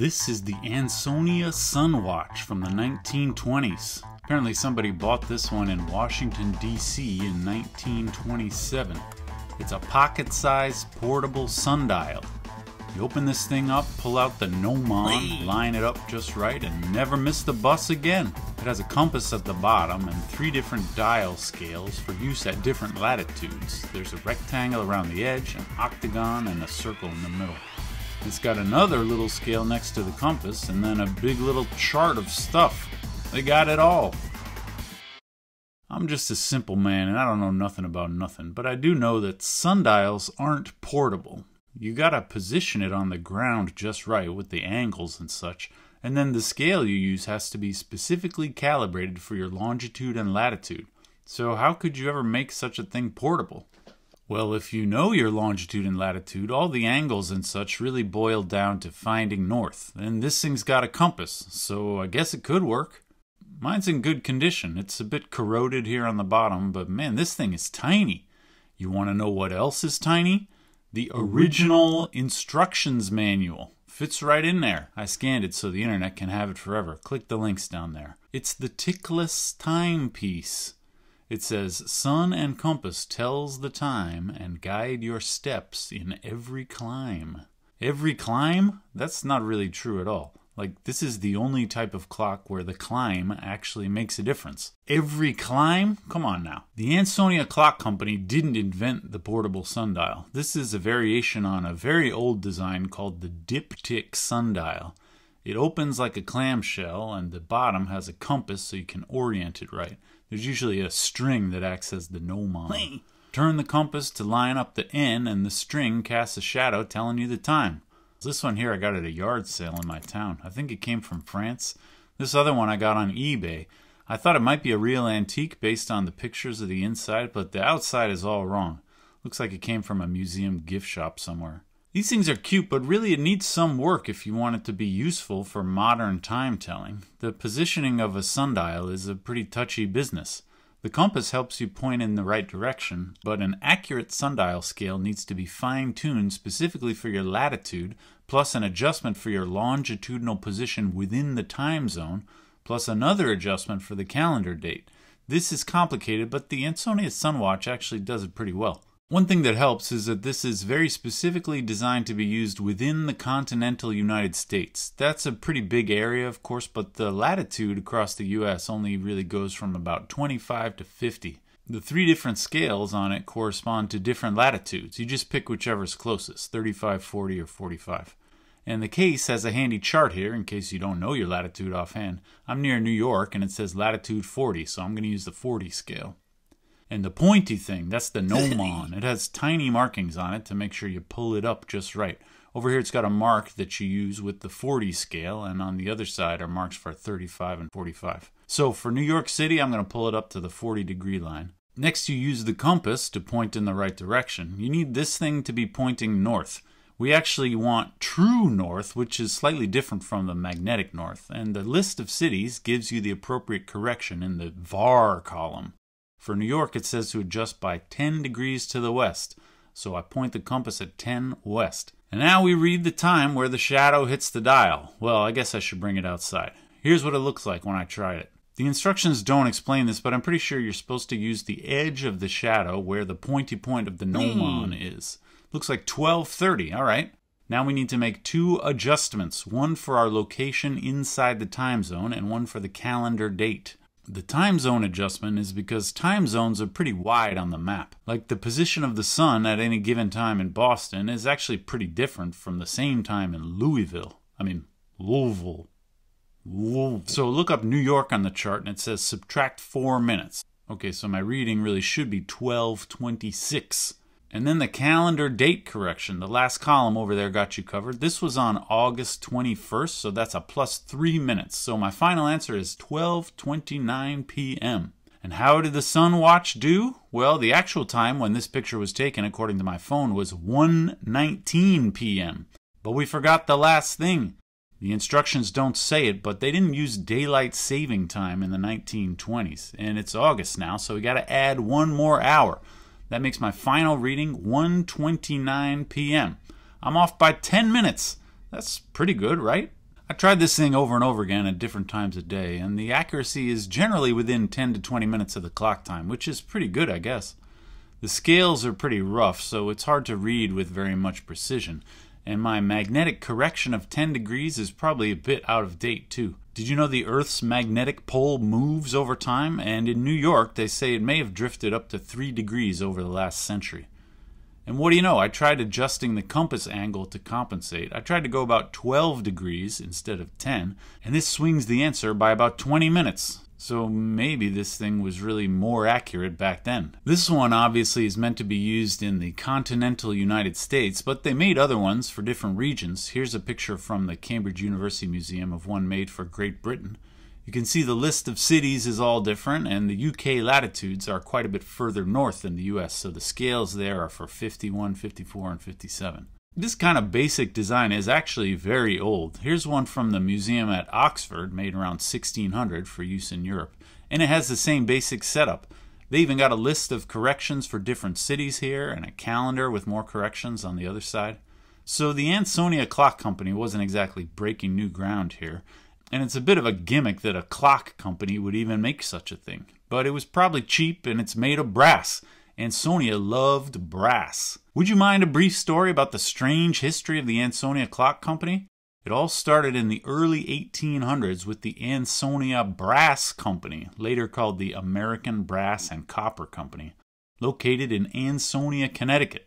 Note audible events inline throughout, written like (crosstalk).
This is the Ansonia Sunwatch from the 1920s. Apparently, somebody bought this one in Washington, D.C. in 1927. It's a pocket sized portable sundial. You open this thing up, pull out the gnomon, line it up just right, and never miss the bus again. It has a compass at the bottom and three different dial scales for use at different latitudes. There's a rectangle around the edge, an octagon, and a circle in the middle. It's got another little scale next to the compass, and then a big little chart of stuff. They got it all. I'm just a simple man and I don't know nothing about nothing, but I do know that sundials aren't portable. You gotta position it on the ground just right with the angles and such, and then the scale you use has to be specifically calibrated for your longitude and latitude. So, how could you ever make such a thing portable? Well, if you know your longitude and latitude, all the angles and such really boil down to finding north. And this thing's got a compass, so I guess it could work. Mine's in good condition. It's a bit corroded here on the bottom, but man, this thing is tiny. You want to know what else is tiny? The original instructions manual. Fits right in there. I scanned it so the internet can have it forever. Click the links down there. It's the tickless timepiece. It says, Sun and compass tells the time and guide your steps in every clime. Every clime? That's not really true at all. Like, this is the only type of clock where the clime actually makes a difference. Every clime? Come on now. The Ansonia Clock Company didn't invent the portable sundial. This is a variation on a very old design called the diptych sundial. It opens like a clamshell, and the bottom has a compass so you can orient it right. There's usually a string that acts as the gnomon. Turn the compass to line up the N, and the string casts a shadow telling you the time. This one here I got at a yard sale in my town. I think it came from France. This other one I got on eBay. I thought it might be a real antique based on the pictures of the inside, but the outside is all wrong. Looks like it came from a museum gift shop somewhere. These things are cute, but really it needs some work if you want it to be useful for modern time telling. The positioning of a sundial is a pretty touchy business. The compass helps you point in the right direction, but an accurate sundial scale needs to be fine tuned specifically for your latitude, plus an adjustment for your longitudinal position within the time zone, plus another adjustment for the calendar date. This is complicated, but the Ansonia Sunwatch actually does it pretty well. One thing that helps is that this is very specifically designed to be used within the continental United States. That's a pretty big area, of course, but the latitude across the US only really goes from about 25 to 50. The three different scales on it correspond to different latitudes. You just pick whichever's closest 35, 40, or 45. And the case has a handy chart here in case you don't know your latitude offhand. I'm near New York and it says latitude 40, so I'm going to use the 40 scale. And the pointy thing, that's the (laughs) gnomon. It has tiny markings on it to make sure you pull it up just right. Over here, it's got a mark that you use with the 40 scale, and on the other side are marks for 35 and 45. So for New York City, I'm going to pull it up to the 40 degree line. Next, you use the compass to point in the right direction. You need this thing to be pointing north. We actually want true north, which is slightly different from the magnetic north, and the list of cities gives you the appropriate correction in the VAR column. For New York, it says to adjust by 10 degrees to the west, so I point the compass at 10 west. And now we read the time where the shadow hits the dial. Well, I guess I should bring it outside. Here's what it looks like when I tried it. The instructions don't explain this, but I'm pretty sure you're supposed to use the edge of the shadow where the pointy point of the hmm. gnomon is. Looks like 1230, all right. Now we need to make two adjustments, one for our location inside the time zone and one for the calendar date. The time zone adjustment is because time zones are pretty wide on the map. Like the position of the sun at any given time in Boston is actually pretty different from the same time in Louisville. I mean, Louisville. Louisville. So look up New York on the chart and it says subtract 4 minutes. Okay, so my reading really should be 1226. And then the calendar date correction. The last column over there got you covered. This was on August 21st, so that's a plus three minutes. So my final answer is 12:29 p.m. And how did the sun watch do? Well, the actual time when this picture was taken, according to my phone, was 1:19 p.m. But we forgot the last thing. The instructions don't say it, but they didn't use daylight saving time in the 1920s. And it's August now, so we got to add one more hour. That makes my final reading 1:29 p.m. I'm off by 10 minutes. That's pretty good, right? I tried this thing over and over again at different times of day, and the accuracy is generally within 10 to 20 minutes of the clock time, which is pretty good, I guess. The scales are pretty rough, so it's hard to read with very much precision, and my magnetic correction of 10 degrees is probably a bit out of date too. Did you know the Earth's magnetic pole moves over time? And in New York, they say it may have drifted up to 3 degrees over the last century. And what do you know? I tried adjusting the compass angle to compensate. I tried to go about 12 degrees instead of 10, and this swings the answer by about 20 minutes. So maybe this thing was really more accurate back then. This one obviously is meant to be used in the continental United States, but they made other ones for different regions. Here's a picture from the Cambridge University Museum of one made for Great Britain. You can see the list of cities is all different, and the UK latitudes are quite a bit further north than the US, so the scales there are for 51, 54, and 57. This kind of basic design is actually very old. Here's one from the museum at Oxford, made around 1600 for use in Europe, and it has the same basic setup. They even got a list of corrections for different cities here and a calendar with more corrections on the other side. So the Ansonia Clock Company wasn't exactly breaking new ground here, and it's a bit of a gimmick that a clock company would even make such a thing. But it was probably cheap and it's made of brass, Ansonia loved brass. Would you mind a brief story about the strange history of the Ansonia Clock Company? It all started in the early 1800s with the Ansonia Brass Company, later called the American Brass and Copper Company, located in Ansonia, Connecticut.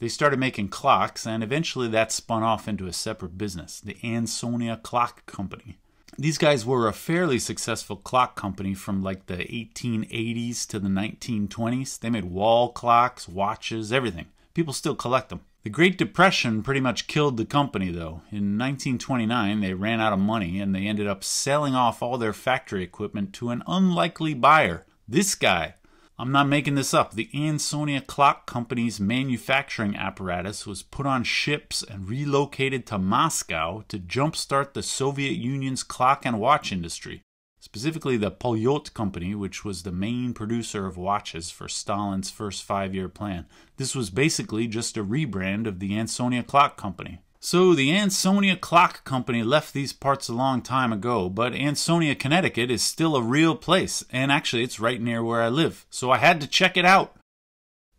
They started making clocks, and eventually that spun off into a separate business, the Ansonia Clock Company these guys were a fairly successful clock company from like the 1880s to the 1920s. They made wall clocks, watches, everything. People still collect them. The Great Depression pretty much killed the company, though. In 1929, they ran out of money and they ended up selling off all their factory equipment to an unlikely buyer. This guy, I'm not making this up. The Ansonia Clock Company's manufacturing apparatus was put on ships and relocated to Moscow to jumpstart the Soviet Union's clock and watch industry, specifically the Polyot Company, which was the main producer of watches for Stalin's first five year plan. This was basically just a rebrand of the Ansonia Clock Company. So the Ansonia Clock Company left these parts a long time ago, but Ansonia, Connecticut is still a real place, and actually it's right near where I live, so I had to check it out.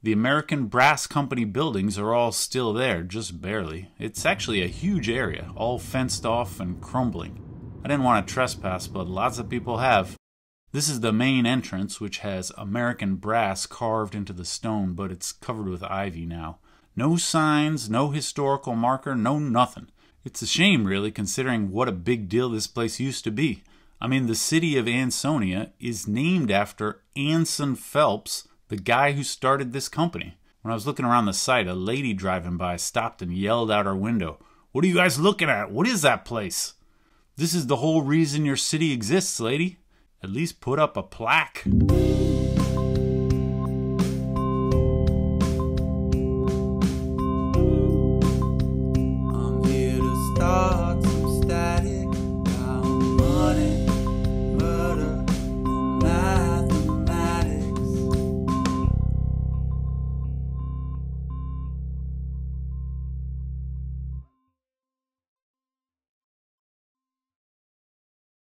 The American Brass Company buildings are all still there, just barely. It's actually a huge area, all fenced off and crumbling. I didn't want to trespass, but lots of people have. This is the main entrance, which has American brass carved into the stone, but it's covered with ivy now. No signs, no historical marker, no nothing. It's a shame, really, considering what a big deal this place used to be. I mean, the city of Ansonia is named after Anson Phelps, the guy who started this company. When I was looking around the site, a lady driving by stopped and yelled out her window, What are you guys looking at? What is that place? This is the whole reason your city exists, lady. At least put up a plaque.